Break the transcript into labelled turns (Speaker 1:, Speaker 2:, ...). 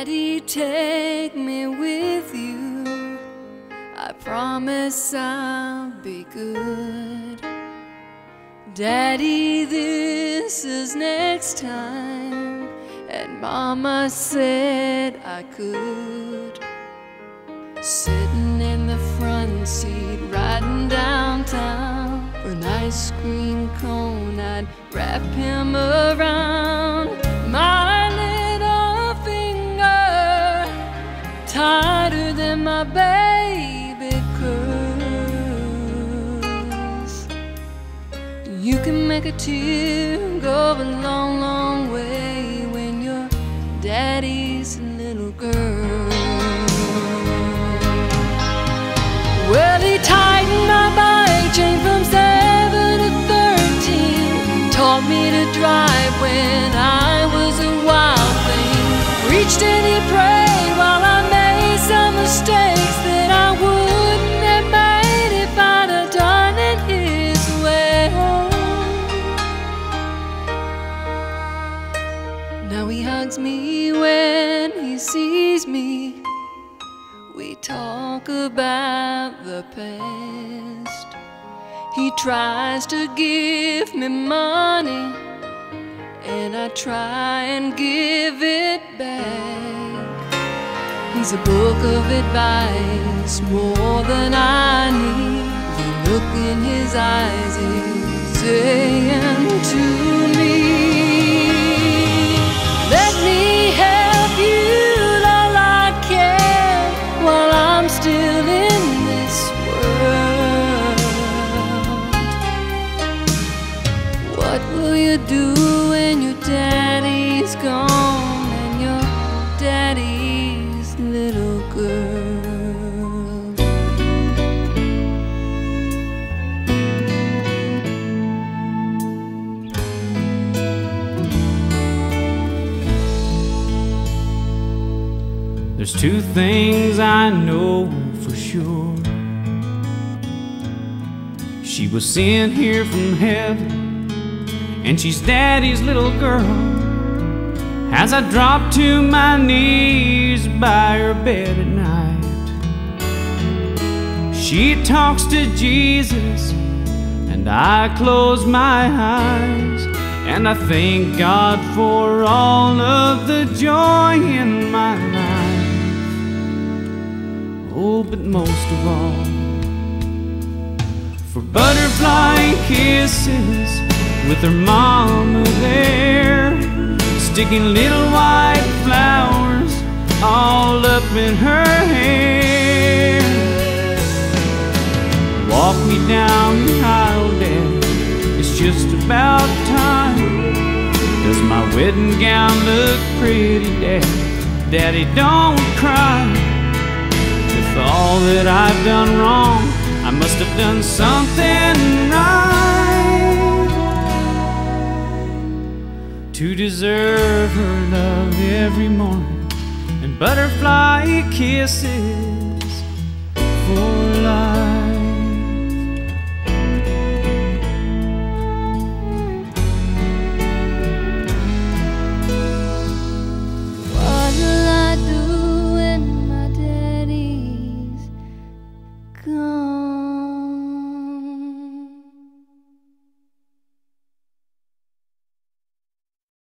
Speaker 1: Daddy, take me with you. I promise I'll be good. Daddy, this is next time. And Mama said I could. Sitting in the front seat, riding downtown for an ice cream cone, I'd wrap him around my baby curls. You can make a tear go a Now he hugs me when he sees me. We talk about the past. He tries to give me money, and I try and give it back. He's a book of advice, more than I need. The look in his eyes is saying to do when your daddy's gone and your daddy's little girl?
Speaker 2: There's two things I know for sure. She was sent here from heaven, and she's daddy's little girl. As I drop to my knees by her bed at night, she talks to Jesus, and I close my eyes. And I thank God for all of the joy in my life. Oh, but most of all, for butterfly kisses with her mama there, sticking little white flowers all up in her hair. Walk me down the aisle, Daddy. It's just about time. Does my wedding gown look pretty, Daddy? Daddy, don't cry. With all that I've done wrong, I must have done something to deserve her love every morning and butterfly kisses for life. What'll I do when my daddy's gone?